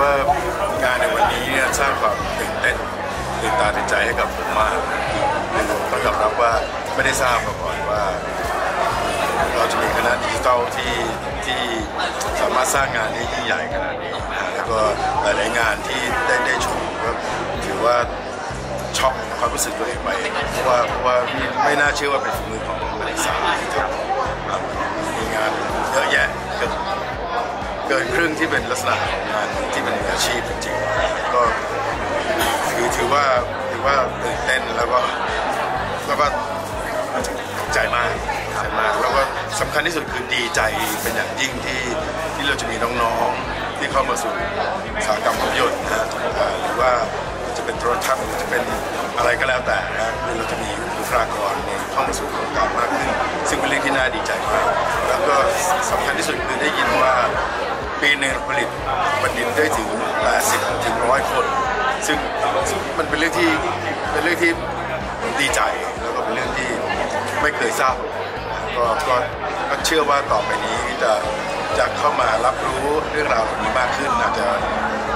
ว่างานในวันนี้เนี่ยสร้างความตื่นเต้นตื่นตาตื่นใจให้กับผมมากต้องยอมรับว่าไม่ได้ทราบมาก่อนว่า เราจะมีคณะดิจิทัลที่ที่สามารถสร้างงานได้ยิ่งใหญ่ขนาดนี้แล้วก็หลายๆงานที่ได้ได้ชมก็ถือว่าช็อกความรู้สึกตัวเองไปเพราะว่าเพราะว่าไม่น่าเชื่อว่าเป็นฝีมือของนักศึกษาที่ทำมีงานเยอะแยะ เกินครึ่งที่เป็นลักษณะของงานที่เป็นอาชีพจริงๆก็ถือถือว่าถือว่าตื่นเต้นแล้วก็แล้วก็ใจมากใจมากแล้วก็สำคัญที่สุดคือดีใจเป็นอย่างยิ่งที่ที่เราจะมีน้องๆที่เข้ามาสู่อุตสาหกรรมภาพยนตร์นะฮะหรือว่าจะเป็นโทรทัศน์หรือจะเป็นอะไรก็แล้วแต่นะฮะคือเราจะมีบุคลากรเนี่ยเข้ามาสู่โครงการมากขึ้น ซึ่งเป็นเรื่องที่น่าดีใจมากแล้วก็สำคัญที่สุดคือได้ยินว่า ปีหนึ่งผลิตบัณฑิตได้ถึง 80 ถึง 100 คน ซึ่งมันเป็นเรื่องที่เป็นเรื่องที่ดีใจแล้วก็เป็นเรื่องที่ไม่เคยทราบก็ก็ก็เชื่อว่าต่อไปนี้จะจะเข้ามารับรู้เรื่องราวนี้มากขึ้นอาจจะ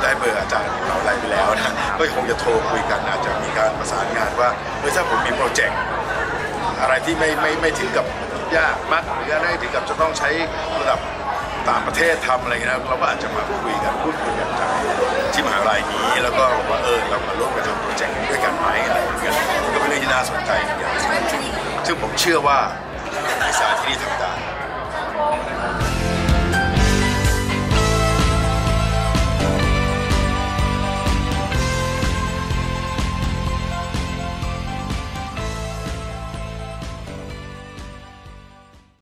ได้เบอร์อาจารย์เราอะไรไปแล้วนะก็คงจะโทรคุยกันอาจจะมีการประสานงานว่าเออถ้าผมมีโปรเจกต์อะไรที่ไม่ไม่ไม่ถึงกับยากมากหรืออะไรถึงกับจะต้องใช้ระดับ ต่างประเทศทำอะไรเงี้ยนะเราก็อาจจะมาคุยกันพูดคุยกันจากที่มหาลัยนี้ แล้วก็บอกว่าเออเรามาร่วมกันทำโปรเจกต์ด้วยกันไหมอะไรอย่างเงี้ยก็เป็นเรื่องที่น่าสนใจอย่างซึ่งซึ่งผมเชื่อว่านักศึกษาที่นี่ทำ